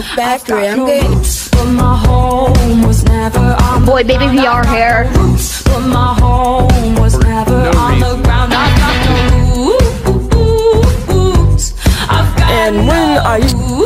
Smoke Factory. I'm good. But my home was never on Boy, baby VR hair. But my home was never no on the ground. I've got no roots. I've got And when I used